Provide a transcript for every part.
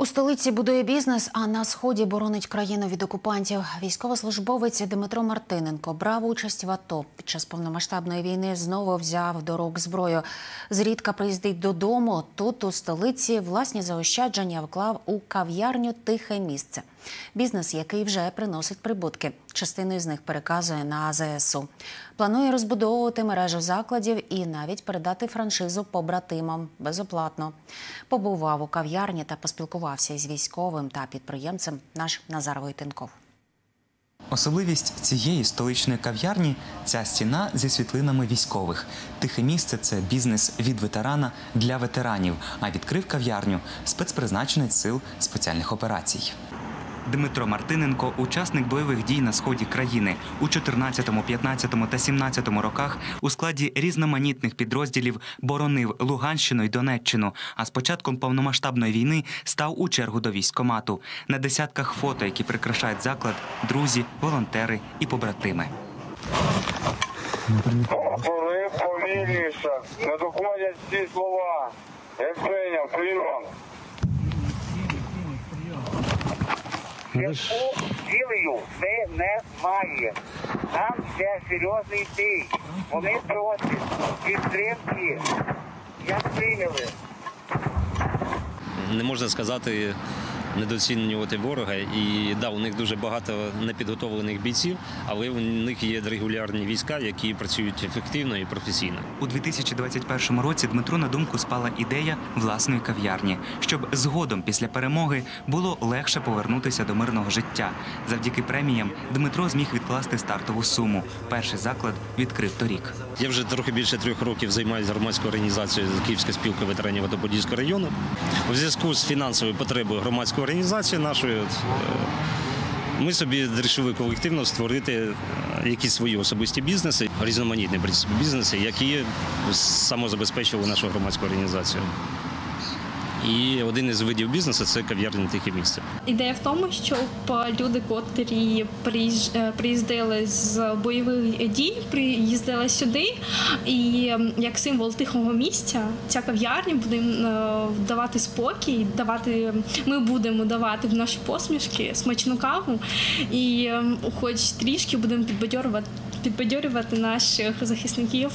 У столиці будує бізнес, а на сході боронить країну від окупантів. Військовослужбовець Дмитро Мартиненко брав участь в АТО. Під час повномасштабної війни знову взяв до рук зброю. Зрідка приїздить додому. Тут у столиці власні заощадження вклав у кав'ярню Тихе місце. Бізнес, який вже приносить прибутки. Частину з них переказує на ЗСУ. Планує розбудовувати мережу закладів і навіть передати франшизу побратимам безоплатно. Побував у кав'ярні та поспілкувався із військовим та підприємцем наш Назар Войтенков. Особливість цієї столичної кав'ярні ця стіна зі світлинами військових. Тихе місце це бізнес від ветерана для ветеранів. А відкрив кав'ярню спецпризначенець сил спеціальних операцій. Дмитро Мартиненко учасник бойових дій на сході країни у 14, 15 та 17 роках у складі різноманітних підрозділів боронив Луганщину й Донеччину. А з початком повномасштабної війни став у чергу до військкомату. На десятках фото, які прикрашають заклад, друзі, волонтери і побратими. Коли повільніше, не доходять всі слова. Прийняв, прийом. Зв'язку з цілею не немає. Нам це серйозний бій. Вони просять підтримки. Як прийняли? не можна сказати недооцінювати ворога. І да, у них дуже багато непідготовлених бійців, але у них є регулярні війська, які працюють ефективно і професійно. У 2021 році Дмитру на думку спала ідея власної кав'ярні, щоб згодом після перемоги було легше повернутися до мирного життя. Завдяки преміям Дмитро зміг відкласти стартову суму. Перший заклад відкрив торік. Я вже трохи більше трьох років займаюся громадською організацією Київська спілка ветеранів Водоподільського району. У зв'язку з фінансовою потребою громадської організації нашої. е, Ми собі вирішили колективно створити е, якісь свої особисті бізнеси, різноманітні бізнеси, які самозабезпечували нашу громадську організацію. І один із видів бізнесу це кав'ярня тихе місце. Ідея в тому, щоб люди, котрі е, приїздили з бойових дій, приїздили сюди, і як символ тихого місця, ця кав'ярня буде е, давати спокій, давати. Ми будемо давати в наші посмішки смачну каву, і хоч трішки будемо підбадьорювати, підбадьорювати наших захисників.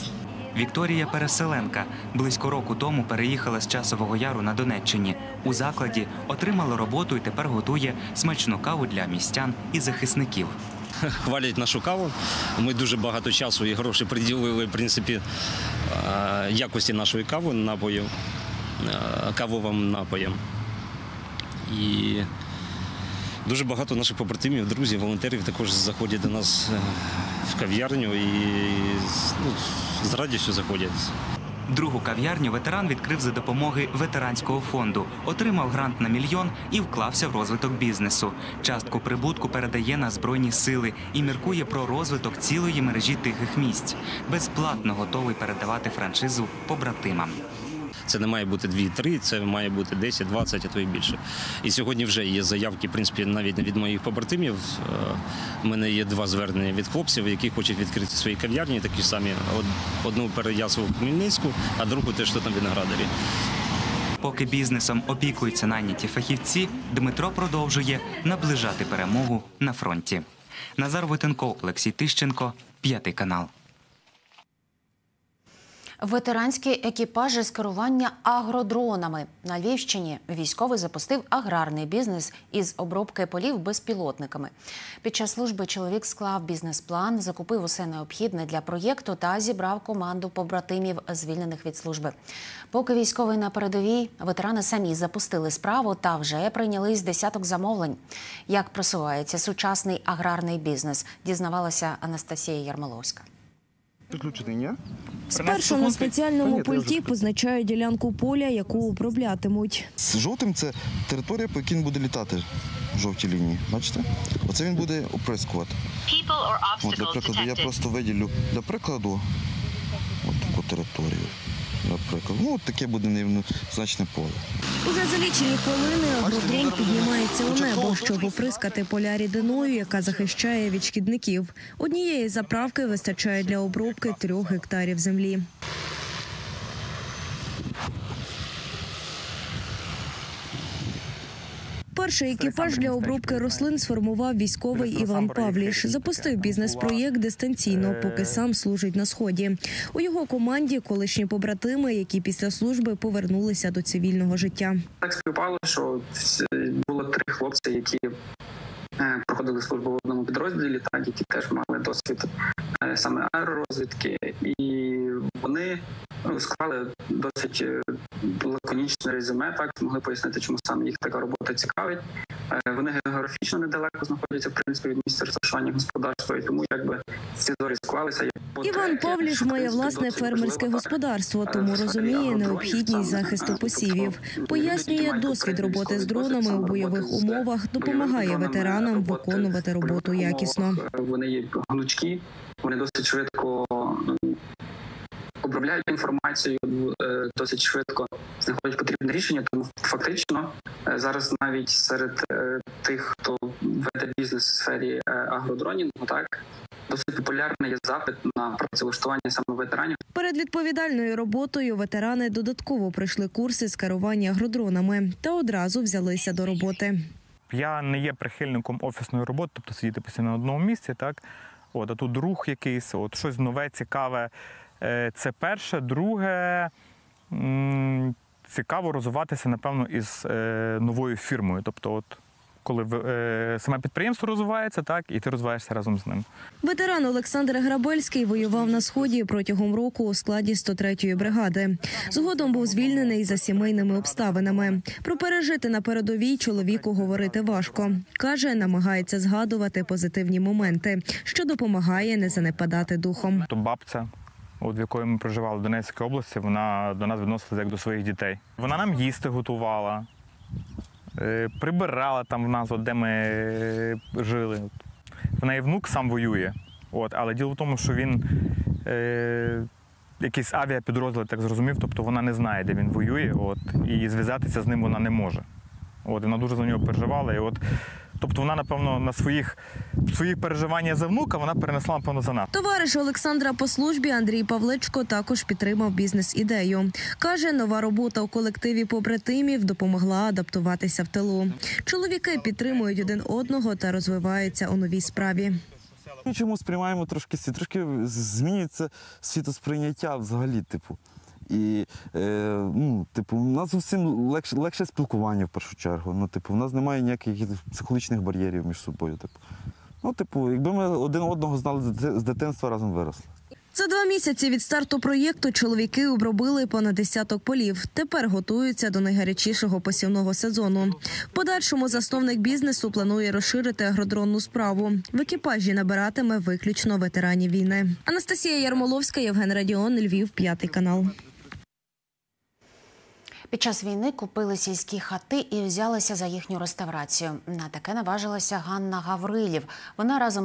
Вікторія Переселенка близько року тому переїхала з часового яру на Донеччині. У закладі отримала роботу і тепер готує смачну каву для містян і захисників. Хвалять нашу каву. Ми дуже багато часу і грошей приділили в принципі е, якості нашої кави, напою, е, кавовим напоям. І дуже багато наших побратимів, друзів, волонтерів також заходять до нас е, в кав'ярню і ну, з радістю заходять. Другу кав'ярню ветеран відкрив за допомоги ветеранського фонду, отримав грант на мільйон і вклався в розвиток бізнесу. Частку прибутку передає на збройні сили і міркує про розвиток цілої мережі тихих місць. Безплатно готовий передавати франшизу побратимам. Це не має бути 2-3, це має бути 10, 20, а то і більше. І сьогодні вже є заявки, в принципі, навіть від моїх побратимів. Е, У мене є два звернення від хлопців, які хочуть відкрити свої кав'ярні, такі самі. Од- Одну в Хмельницьку, а другу теж тут на Виноградарі. Поки бізнесом опікуються найняті фахівці, Дмитро продовжує наближати перемогу на фронті. Назар Войтенков, Олексій Тищенко, п'ятий канал. Ветеранські екіпажі з керування агродронами на Львівщині військовий запустив аграрний бізнес із обробки полів безпілотниками. Під час служби чоловік склав бізнес-план, закупив усе необхідне для проєкту та зібрав команду побратимів, звільнених від служби. Поки військовий на передовій, ветерани самі запустили справу та вже прийняли з десяток замовлень. Як просувається сучасний аграрний бізнес, дізнавалася Анастасія Ярмоловська. Підключений, ні? Спершу на спеціальному пульті позначають ділянку поля, яку оброблятимуть. З жовтим це територія, по якій він буде літати. в Жовті лінії. Бачите? Оце він буде оприскувати. От, для прикладу, я просто виділю для прикладу от таку територію. Наприклад, ну от таке буде значне поле. Уже за лічені хвилини агродрон піднімається у небо, щоб оприскати поля рідиною, яка захищає від шкідників. Однієї заправки вистачає для обробки трьох гектарів землі. Перший екіпаж для обробки рослин сформував військовий Іван Павліш. Запустив бізнес-проєкт дистанційно, поки сам служить на сході. У його команді колишні побратими, які після служби повернулися до цивільного життя. Так співпало, що було три хлопці, які е, проходили службу в одному підрозділі, так які теж мали досвід е, саме аеророзвідки, і вони ну, склали досить е, лаконічне резюме, так змогли пояснити, чому саме їх така робота цікавить. Е, Вони географічно недалеко знаходяться в принципі від місця розташування господарства, і тому якби ці зорі склалися. Іван Павліш має власне фермерське господарство, е, тому розуміє необхідність захисту е, посівів. Пояснює досвід роботи з дронами у бойових умовах, допомагає ветеранам виконувати роботу якісно. Вони є гнучкі, вони досить швидко обробляють інформацію, е, досить швидко знаходять потрібне рішення. Тому фактично е, зараз навіть серед е, тих, хто веде бізнес в сфері агродронінгу, так досить популярний є запит на працевлаштування саме ветеранів. Перед відповідальною роботою ветерани додатково пройшли курси з керування агродронами та одразу взялися до роботи. Я не є прихильником офісної роботи, тобто сидіти постійно на одному місці, так? От, а тут рух якийсь, от щось нове, цікаве. Е, Це перше. Друге, цікаво розвиватися, напевно, із е, новою фірмою. Тобто, от, коли е, саме підприємство розвивається, так, і ти розвиваєшся разом з ним. Ветеран Олександр Грабельський воював на сході протягом року у складі 103-ї бригади. Згодом був звільнений за сімейними обставинами. Про пережити на передовій чоловіку говорити важко. каже, намагається згадувати позитивні моменти, що допомагає не занепадати духом. То бабця, от в якої ми проживали в Донецькій області, вона до нас відносилася як до своїх дітей. Вона нам їсти готувала, е, прибирала там в нас, от, де ми е, жили. В неї внук сам воює. От, але діло в тому, що він е, якийсь авіапідрозділ, так зрозумів, тобто вона не знає, де він воює, от, і зв'язатися з ним вона не може. От, вона дуже за нього переживала. І от, тобто вона, напевно, на своїх, свої переживання за внука вона перенесла, напевно, за нас. Товариш Олександра по службі Андрій Павличко також підтримав бізнес-ідею. Каже, нова робота у колективі побратимів допомогла адаптуватися в тилу. Чоловіки підтримують один одного та розвиваються у новій справі. Ми чому сприймаємо трошки світ, трошки змінюється світосприйняття взагалі, типу. І е, ну, типу, у нас зовсім легше, легше спілкування в першу чергу. Ну, типу, у нас немає ніяких психологічних бар'єрів між собою. Типу. Ну, типу, якби ми один одного знали з дитинства разом виросли. За два місяці від старту проєкту чоловіки обробили понад десяток полів. Тепер готуються до найгарячішого посівного сезону. В подальшому засновник бізнесу планує розширити агродронну справу. В екіпажі набиратиме виключно ветеранів війни. Анастасія Ярмоловська, Євген Радіон, Львів, п'ятий канал. Під час війни купили сільські хати і взялися за їхню реставрацію. На таке наважилася Ганна Гаврилів. Вона разом